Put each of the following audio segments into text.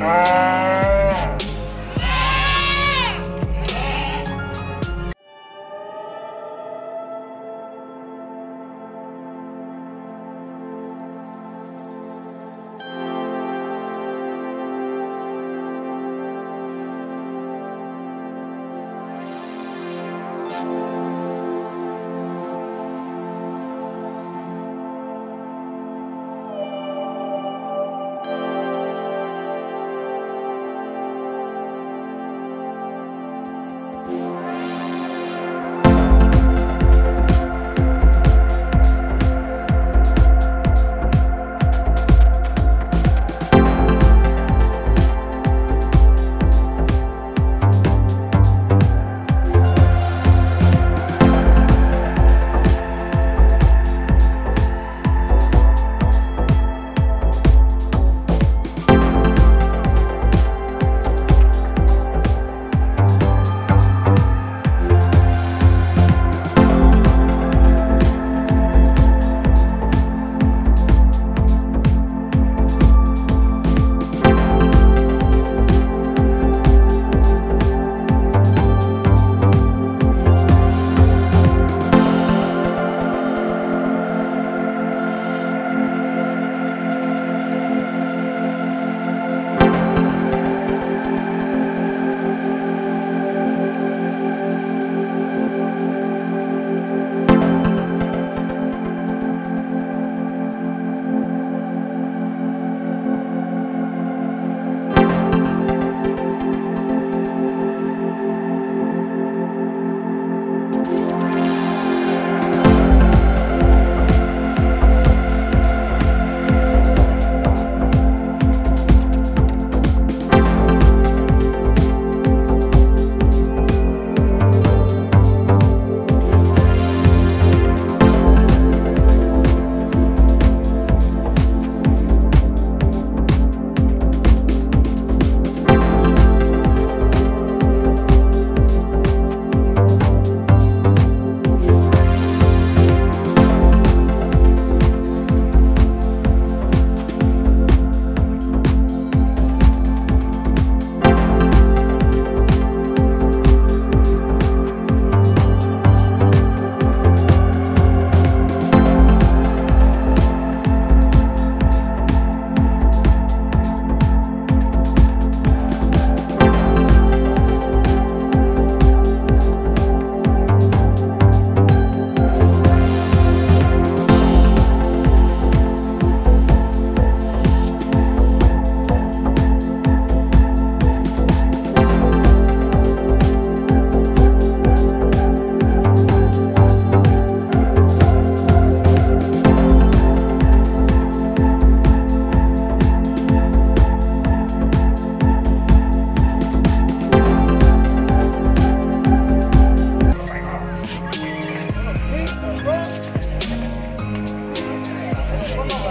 Wow.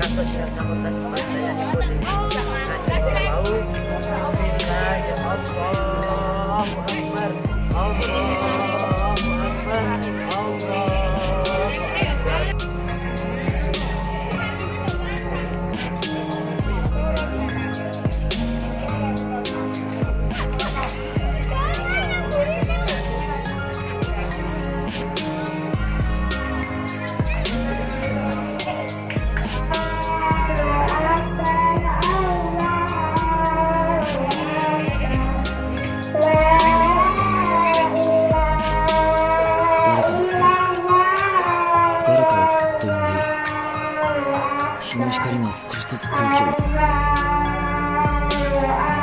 oh, dan takut dan takut saya ikuti hanya tahu Bismillahirrahmanirrahim Allah Akbar Allah 光が少しずつ空気を